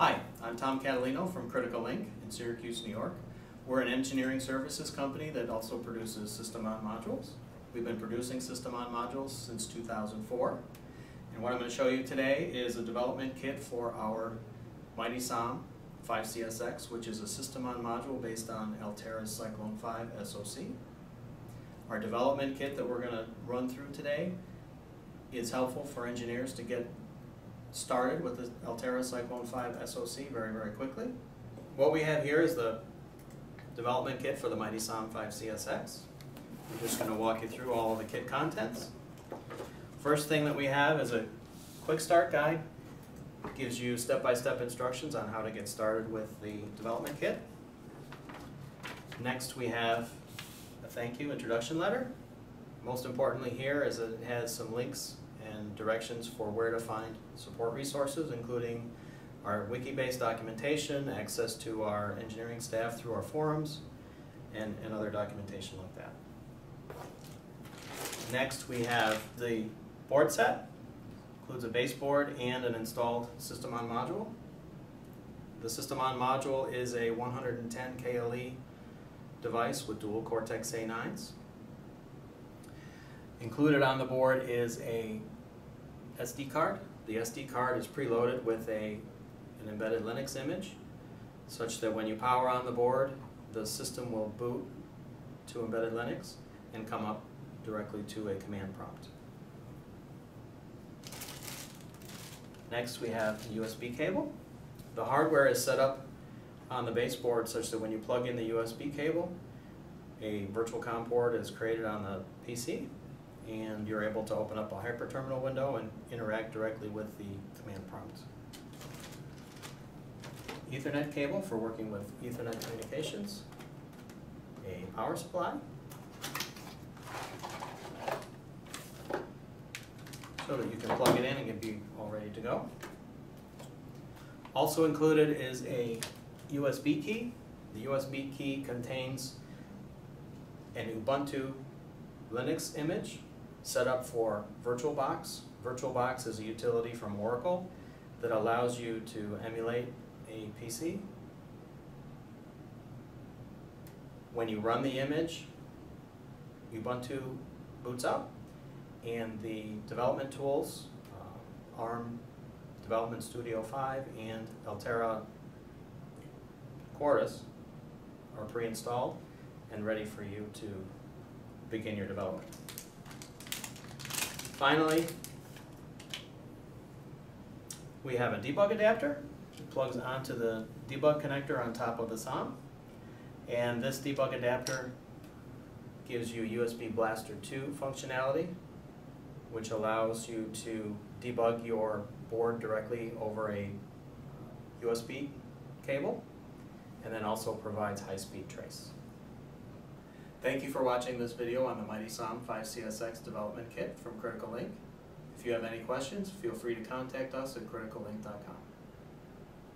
Hi, I'm Tom Catalino from Critical Link in Syracuse, New York. We're an engineering services company that also produces system-on modules. We've been producing system-on modules since 2004. And what I'm going to show you today is a development kit for our MitySOM 5CSX, which is a system-on module based on Altera's Cyclone 5 SoC. Our development kit that we're going to run through today is helpful for engineers to get started with the Altera Cyclone 5 SoC very, very quickly. What we have here is the development kit for the MitySOM 5 CSX. I'm just going to walk you through all of the kit contents. First thing that we have is a quick start guide. It gives you step-by-step -step instructions on how to get started with the development kit. Next we have a thank you introduction letter. Most importantly here is it has some links and directions for where to find support resources, including our wiki-based documentation, access to our engineering staff through our forums, and, and other documentation like that. Next, we have the board set. Includes a baseboard and an installed system-on module. The system-on module is a 110 KLE device with dual Cortex-A9s. Included on the board is a SD card. The SD card is preloaded with a, an embedded Linux image such that when you power on the board, the system will boot to embedded Linux and come up directly to a command prompt. Next we have the USB cable. The hardware is set up on the baseboard such that when you plug in the USB cable, a virtual COM port is created on the PC and you're able to open up a hyperterminal window and interact directly with the command prompt. Ethernet cable for working with Ethernet communications, a power supply, so that you can plug it in and get be all ready to go. Also included is a USB key. The USB key contains an Ubuntu Linux image set up for VirtualBox. VirtualBox is a utility from Oracle that allows you to emulate a PC. When you run the image, Ubuntu boots up and the development tools, uh, ARM Development Studio 5 and Altera Quartus are pre-installed and ready for you to begin your development. Finally, we have a debug adapter. It plugs onto the debug connector on top of the SOM. And this debug adapter gives you USB Blaster 2 functionality, which allows you to debug your board directly over a USB cable, and then also provides high-speed trace. Thank you for watching this video on the MitySOM 5CSX development kit from Critical Link. If you have any questions, feel free to contact us at criticallink.com.